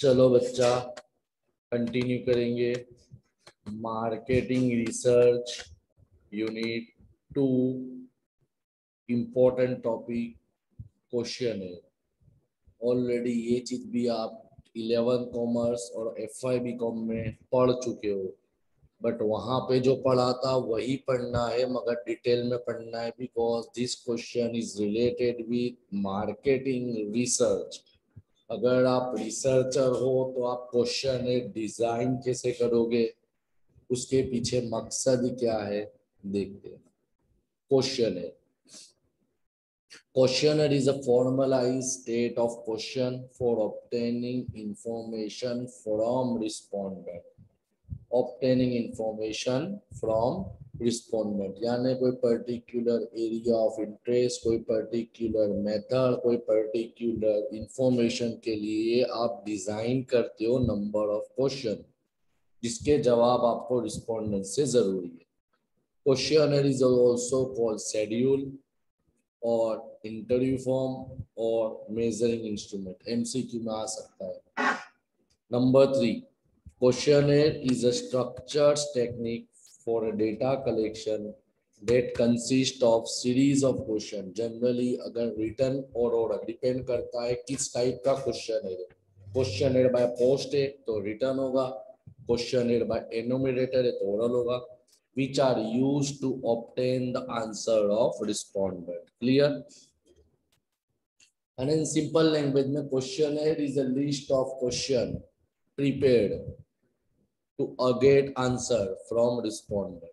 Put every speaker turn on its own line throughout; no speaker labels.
चलो बच्चा कंटिन्यू करेंगे। Marketing research unit two important topic question है ऑलरेडी ये चीज़ भी आप इलेवन कॉमर्स और एफ़ आई बी कॉम में पढ़ चुके हो। बट वहाँ पे जो पढ़ा था, वही पढ़ना है, मगर डिटेल में पढ़ना है because this question is related with marketing research अगर आप रिसर्चर हो तो आप क्वेश्चन एक डिज़ाइन कैसे करोगे? उसके पीछे मकसद क्या है? देखते हैं। क्वेश्चन है। Question is a formalize state of question for obtaining information from respondent obtaining information from respondent. यानी कोई पर्टिकुलर एरिया ऑफ़ इंटरेस्ट कोई पर्टिकुलर मेथड कोई पर्टिकुलर इंफॉर्मेशन के लिए आप डिज़ाइन करते हो नंबर ऑफ़ क्वेश्चन जिसके जवाब आपको रिस्पोंडेंट से ज़रूरी है। Question is also called schedule और इंटरव्यू फॉर्म और मेजरिंग इंस्ट्रूमेंट एमसीक्यू में आ सकता है। Number three question is a structured technique for a data collection that consist of series of question generally अगर रिटर्न और ऑर्डर डिपेंड करता है किस टाइप का क्वेश्चन है क्वेश्चन है बाय पोस्ट है तो रिटर्न होगा क्वेश्चन है बाय एनोमिनेटर है तो ओरल होगा which are used to obtain the answer of respondent. Clear? And in simple language, my questionnaire is a list of question prepared to get answer from respondent.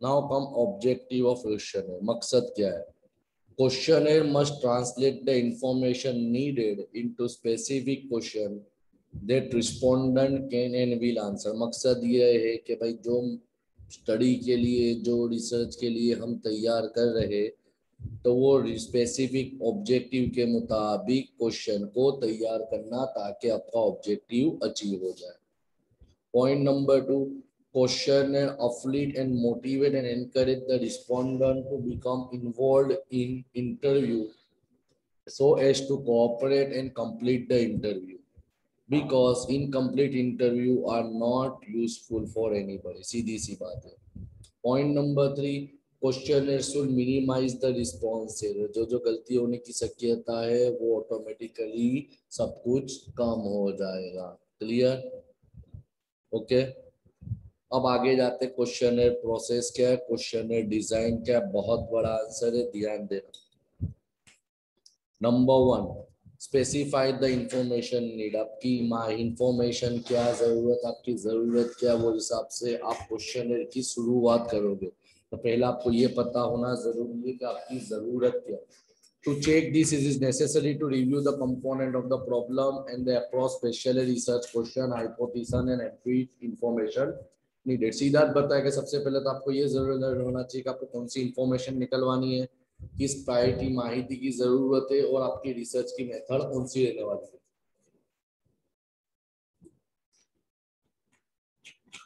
Now come objective of questionnaire. Maksad kya hai? Questionnaire must translate the information needed into specific question that respondent can and will answer. मकसद ये है कि भाई जो study के लिए जो research के लिए हम तैयार कर रहे तो वो स्पेसिफिक ऑब्जेक्टिव के मुताबिक क्वेश्चन को तैयार करना ताकि आपका ऑब्जेक्टिव अचीव हो जाए point number two question अफलीट and motivate and encourage the respondent to become involve in interview so as to cooperate and complete the interview. Because incomplete interview are not useful for anybody. सीधी सी बात है point number three question should minimise the response जो जो गलती होने की शक्यता है, वो ऑटोमेटिकली सब कुछ कम हो जाएगा. Clear okay? अब आगे जाते क्वेश्चन है प्रोसेस क्या है? क्वेश्चन है डिज़ाइन क्या है? बहुत बड़ा आंसर है, ध्यान देना। Number one specify the information need आपकी इंफॉर्मेशन क्या ज़रूरत, आपकी ज़रूरत क्या, वो हिसाब से आप क्वेश्चन की शुरुआत करोगे। तो पहला आपको ये पता होना ज़रूरी है कि आपकी ज़रूरत क्या to check this it is necessary to review the component of the problem and the approach specially research question hypothesis and complete information needed सीधा बताया कि सबसे पहले तो आपको ये ज़रूर होना चाहिए कि आपको कौन सी इंफॉर्मेशन निकलवानी है किस प्रायोरिटी माहिती की ज़रूरत है और आपकी रिसर्च की मेथड कौन सी रहने वाली है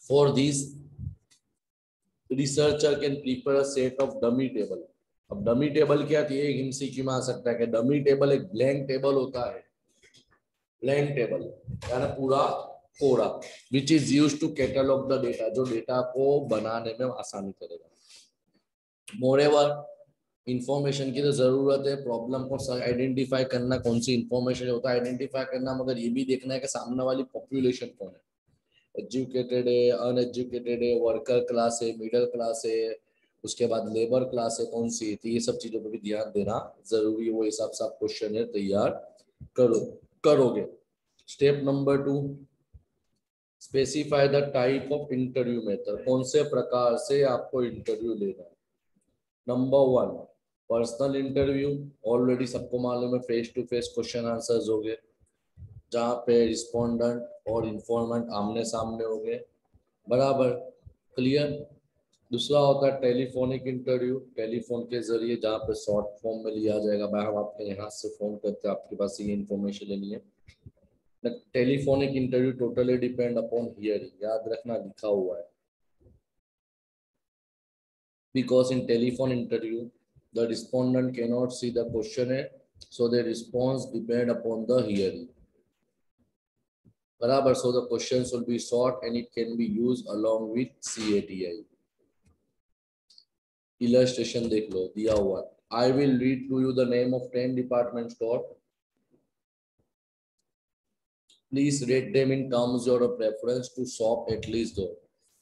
for this researcher can prepare a set of dummy table अब डमी टेबल क्या थी? एक एमसीक्यू में आ सकता है कि डमी टेबल एक ब्लैंक टेबल होता है। ब्लैंक टेबल यानी पूरा कोरा which is use to catalog the data जो डेटा को बनाने में आसानी करेगा। मोरेवर इंफॉर्मेशन की तो ज़रूरत है प्रॉब्लम को आइडेंटिफाई करना, कौन सी इंफॉर्मेशन होता है आइडेंटिफाई करना, मगर ये भी देखना है कि सामने वाली पॉपुलेशन कौन है। एजुकेटेड है अनएजुकेटेड है वर्कर क्लास है मिडिल क्लास है उसके बाद लेबर क्लास है कौन सी? थी ये सब चीज़ों पर भी ध्यान देना ज़रूरी है, वो हिसाब से आप क्वेश्चन है तैयार करो, करोगे। Step number two specify the type of interview method कौन से प्रकार से आपको इंटरव्यू लेना है। Number one personal interview already सबको मालूम है face to face question answers हो गए, जहाँ पे रिस्पोंडेंट और इंफॉर्मेंट आमने सामने हो गए, बराबर क्लियर दूसरा होता है टेलीफोनिक इंटरव्यू। टेलीफोन के ज़रिए जहाँ पे शॉर्ट फॉर्म में लिया जाएगा भाई हम आपके यहाँ से फ़ोन करते आपके पास ये इन्फॉर्मेशन लेनी है। Telephonic interview totally depend upon hearing याद रखना लिखा हुआ है। Because in telephone interview the respondent can not see the question है so the response depend upon the hearing बराबर so the question and it can be use along with see illustration देख लो, दिया हुआ read to you the name of 10 department store please rate them in terms of your preference to shop at least दो।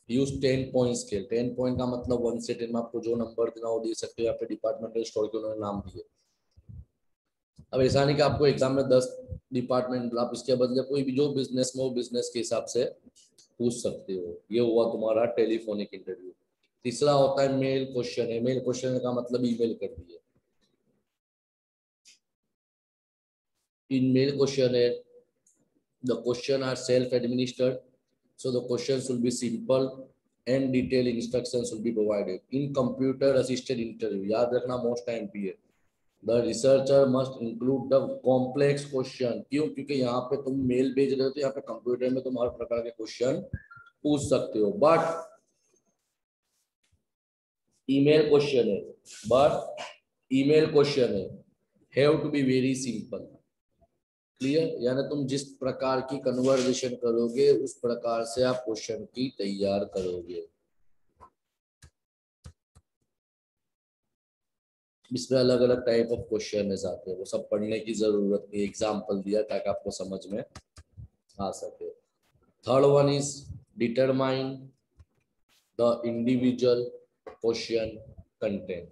Use ten point scale ten point का मतलब one से ten में आपको जो नंबर देना वो दे सकते हो, यहाँ डिपार्टमेंटल स्टोर के उन्होंने नाम दिए। अब ऐसा नहीं कि आपको एग्ज़ाम में दस डिपार्टमेंट आप इसके बदले कोई भी जो बिज़नेस में वो बिज़नेस के हिसाब से पूछ सकते हो। ये हुआ तुम्हारा टेलीफोनिक इंटरव्यू तीसरा होता है मेल क्वेश्चन है। मेल क्वेश्चन का मतलब ईमेल कर दिए इन मेल क्वेश्चन है the question are self administered so the question will be simple and detail instruction will be provided in computer assisted interview याद रखना मोस्ट टाइम पी है। The researcher must include the complex question क्यों? क्योंकि यहाँ पे तुम मेल भेज रहे हो तो यहाँ पे कंप्यूटर में तुम हर प्रकार के क्वेश्चन पूछ सकते हो। बट ईमेल क्वेश्चन है बट ईमेल क्वेश्चन है. Have to be very simple clear यानी तुम जिस प्रकार की कन्वर्जेशन करोगे, उस प्रकार से आप क्वेश्चन की तैयार करोगे. इसमें अलग अलग टाइप ऑफ़ क्वेश्चन हैं वो सब पढ़ने की ज़रूरत नहीं एग्ज़ाम्पल दिया ताकि आपको समझ में आ सके. Third one is determine the individual question content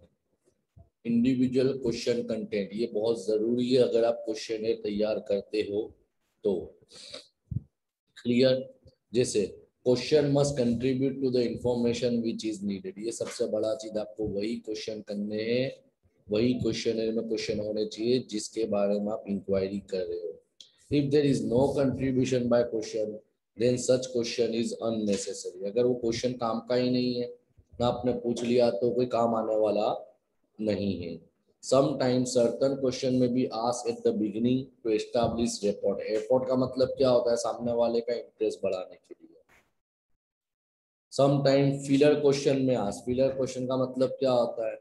individual question content ये बहुत ज़रूरी है अगर आप क्वेश्चन तैयार करते हो तो। क्लियर जैसे question must contribute to the information which is needed ये सबसे बड़ा चीज़ आपको वही क्वेश्चन करने हैं, वही क्वेश्चन में क्वेश्चन होने चाहिए जिसके बारे में आप इंक्वायरी कर रहे हो। If there is no contribution by question then such question is unnecessary अगर वो क्वेश्चन काम का ही नहीं है ना आपने पूछ लिया तो कोई काम आने वाला नहीं है। समटाइम्स सर्टन क्वेश्चन में भी as at the beginning to establish rapport airport का मतलब क्या होता है? सामने वाले का इंटरेस्ट बढ़ाने के लिए। समटाइम फिलर क्वेश्चन में आस फिलर क्वेश्चन का मतलब क्या होता है?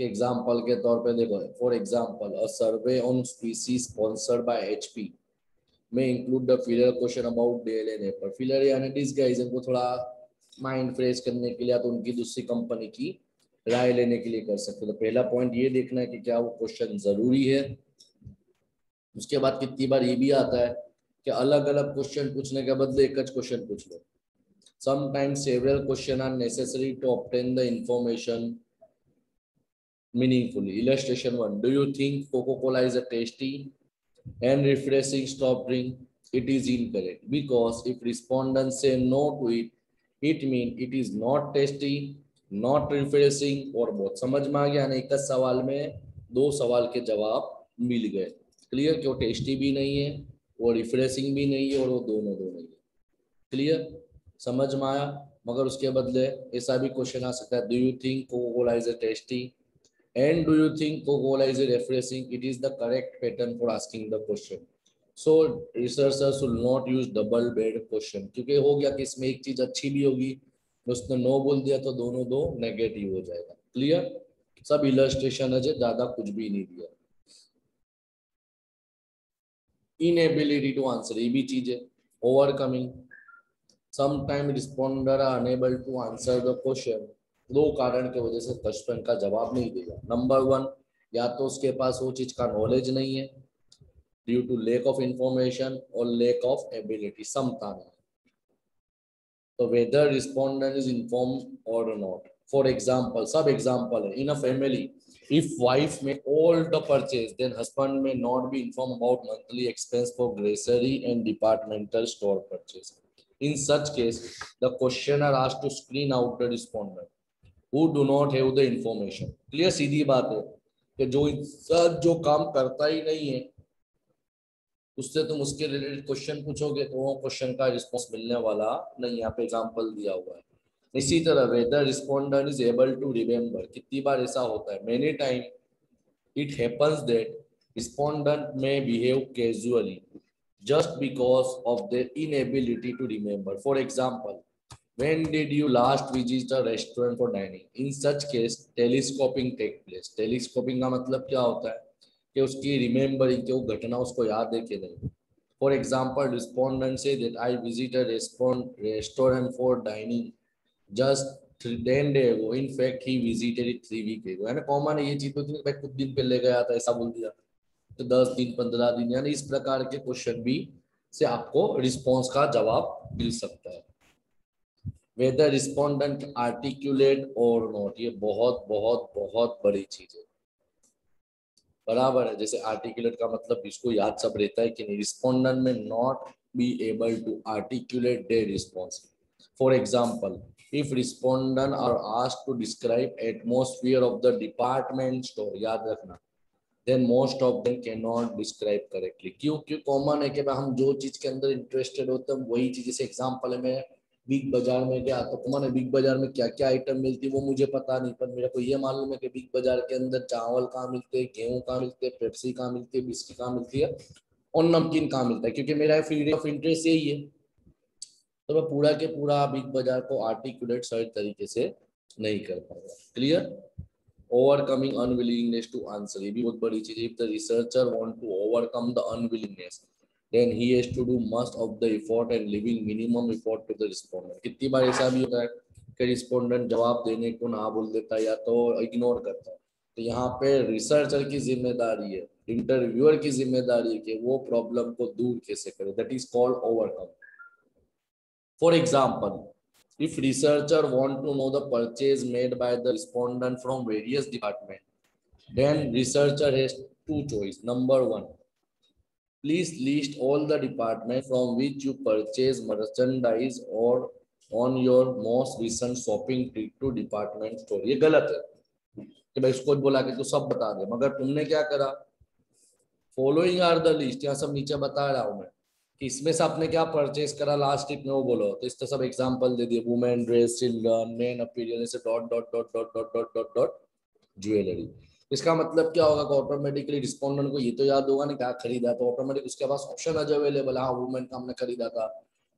कि एग्जांपल के तौर पे देखो for example uh survey on species sponsored by HP में include the filler question about DLNA पर फिलर यानी डिसगाइज इनको थोड़ा माइंड फ्रेश करने के लिए या तो उनकी दूसरी कंपनी की राय लेने के लिए कर सकते हो। तो पहला पॉइंट ये देखना है कि क्या वो क्वेश्चन ज़रूरी है। उसके बाद कितनी बार ये भी आता है कि अलग अलग क्वेश्चन पूछने के बदले एक क्वेश्चन पूछ लो। Sometimes several question are necessary to obtain the information meaningful illustration one do you think Coca Cola is a tasty and refreshing stop drink it is incorrect because if respondent say no to it it mean it is not tasty not refreshing और बहुत समझ में आ गया एक सवाल में दो सवाल के जवाब मिल गए। क्लियर कि वो टेस्टी भी नहीं है वो रिफ्रेशिंग भी नहीं है, और वो दोनों दो नहीं है। क्लियर समझ में आया? मगर उसके बदले ऐसा भी क्वेश्चन आ सकता है do you think Coca Cola is a tasty and do you think Coca Cola is a refreshing it is the correct pattern for asking the question so researchers will not use double bed question क्योंकि हो गया कि इसमें एक चीज़ अच्छी भी होगी, उसने नो बोल दिया तो दोनों दो नेगेटिव हो जाएगा। क्लियर सब इलस्ट्रेशन है, ज़्यादा कुछ भी नहीं दिया। इनएबिलिटी टू आंसर ये भी चीज़ है। Overcoming sometime responder are unable to answer the question दो कारण के वजह से क्वेश्चन का जवाब नहीं देगा नंबर वन या तो उसके पास वो चीज़ का नॉलेज नहीं है टू लेक ऑफ़ इंफॉर्मेशन और लेक ऑफ़ एबिलिटी समता नहीं So whether respondent is informed or not. For example, sub example, in a family, if wife make all the purchase, then husband may not be informed about monthly expense for grocery and departmental store purchase. In such case, the questioner asked to screen out the respondent who do not have the information. Clear सीधी बात है कि जो जो काम करता ही नहीं है उससे तुम उसके रिलेटेड क्वेश्चन पूछोगे तो वो क्वेश्चन का रिस्पॉन्स मिलने वाला नहीं, यहाँ पे एग्ज़ाम्पल दिया हुआ है। इसी तरह whether responder is able to remember कितनी बार ऐसा होता है? Many time it happens that respondent may behave casually just because of the inability to remember for example when did you last visit a restaurant for dining in such case telescoping take place telescoping का मतलब क्या होता है? कि उसकी remembering की वो घटना उसको याद है कि नहीं। For example, respondent say that I visited a restaurant for dining. Just ten day. In fact, he visited it three week ago. है ना? कॉमन ये चीज़ होती है कुछ दिन पहले गया था ऐसा बोल दिया। तो दस दिन पंद्रह दिन यानी इस प्रकार के क्वेश्चन भी से आपको रिस्पॉन्स का जवाब मिल सकता है। वेदर रिस्पोंडेंट आर्टिक्यूलेट और नॉट ये बहुत बहुत बहुत बड़ी चीज़ है। बराबर है। जैसे आर्टिकुलेट का मतलब इसको याद सब रहता है कि नहीं respondent may not be able to articulate the response for example if respondent are asked to describe atmosphere of the department store, याद रखना, then most of them cannot describe correctly. क्यों? क्यों? कॉमन है कि हम जो चीज़ के अंदर इंटरेस्टेड होते हैं वही चीज़, जैसे एग्जांपल है मैं बिग बाज़ार में गया तो है बिग बाज़ार में क्या क्या आइटम मिलती है वो मुझे पता नहीं, पर मेरे को ये मालूम है कि बिग बाज़ार के अंदर चावल कहाँ मिलते हैं, गेहूँ कहाँ मिलते हैं पेप्सी कहाँ मिलती है, बिस्किट कहाँ मिलती है और नमकीन कहाँ मिलता है, क्योंकि मेरा फ़ील्ड ऑफ़ इंटरेस्ट यही है। तो मैं पूरा के पूरा बिग बाज़ार को आर्टिकुलेट सही तरीके से नहीं कर पाऊँगा। Clear overcoming unwillingness to answer, ये भी बहुत बड़ी चीज़ है। If the researcher want to overcome the then he has to do most of the effort and leaving minimum effort to the respondent कितनी बार ऐसा भी होता है कि रिस्पोंडेंट जवाब देने को ना बोल देता है या तो इग्नोर करता है तो यहाँ पे रिसर्चर की ज़िम्मेदारी है इंटरव्यूअर की ज़िम्मेदारी है कि वो प्रॉब्लम को दूर कैसे करे that is called overcome For example, if researcher want to know the purchase made by the respondent from various department, then researcher has two choice. Number one, please list all the department from which you purchase merchandise or on your most recent shopping trip to department store. ये गलत है। कि भाई इसको बोला कि तू सब बता दे, मगर तुमने क्या करा? फॉलोइंग आर द लिस्ट यहाँ सब नीचे बता रहा हूँ मैं इसमें से आपने क्या परचेज करा लास्ट ट्रिप में वो बोलो। तो इस तरह सब एग्जांपल दे दिए women dress children men apparel से dot dot dot dot dot dot dot dot jewellery इसका मतलब क्या होगा ऑटोमेटिकली रिस्पोंडेंट को ये तो याद होगा ना क्या खरीदा तो ऑटोमेटिक उसके पास ऑप्शन आज अवेलेबल हाँ। वुमेन का हमने खरीदा था।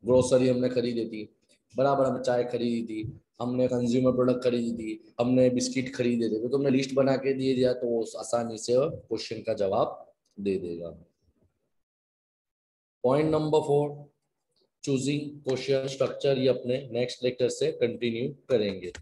ग्रोसरी हमने खरीदी थी। बराबर हमने चाय खरीदी थी। हमने कंज्यूमर प्रोडक्ट खरीदी थी। हमने बिस्किट खरीदे थे। तो तुमने लिस्ट बना के दिए दिया तो आसानी से क्वेश्चन का जवाब दे देगा। Point number four choosing question structure ये अपने नेक्स्ट लेक्चर से कंटिन्यू करेंगे।